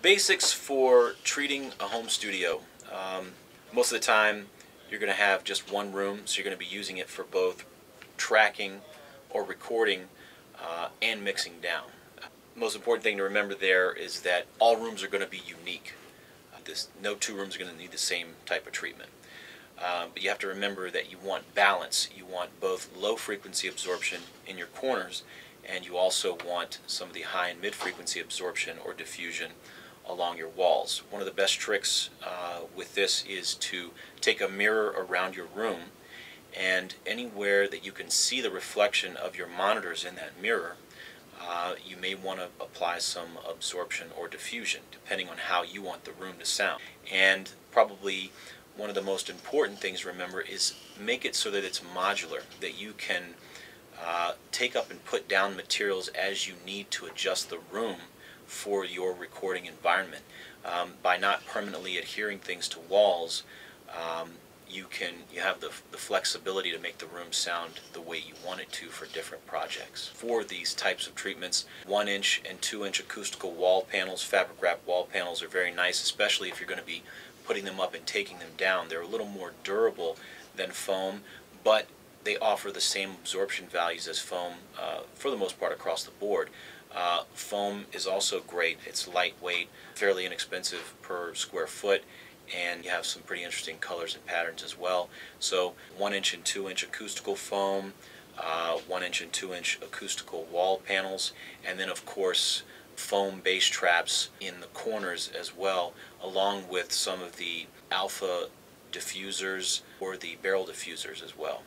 Basics for treating a home studio. Um, most of the time you're going to have just one room, so you're going to be using it for both tracking or recording uh, and mixing down. Most important thing to remember there is that all rooms are going to be unique. Uh, this, no two rooms are going to need the same type of treatment. Um, but you have to remember that you want balance. You want both low frequency absorption in your corners and you also want some of the high and mid frequency absorption or diffusion along your walls. One of the best tricks uh, with this is to take a mirror around your room and anywhere that you can see the reflection of your monitors in that mirror uh, you may want to apply some absorption or diffusion depending on how you want the room to sound. And probably one of the most important things remember is make it so that it's modular, that you can uh, take up and put down materials as you need to adjust the room for your recording environment. Um, by not permanently adhering things to walls, um, you can you have the, the flexibility to make the room sound the way you want it to for different projects. For these types of treatments, one inch and two inch acoustical wall panels, fabric wrap wall panels are very nice, especially if you're going to be putting them up and taking them down. They're a little more durable than foam, but they offer the same absorption values as foam uh, for the most part across the board. Uh, foam is also great. It's lightweight, fairly inexpensive per square foot, and you have some pretty interesting colors and patterns as well. So one inch and two inch acoustical foam, uh, one inch and two inch acoustical wall panels, and then of course foam bass traps in the corners as well, along with some of the alpha diffusers or the barrel diffusers as well.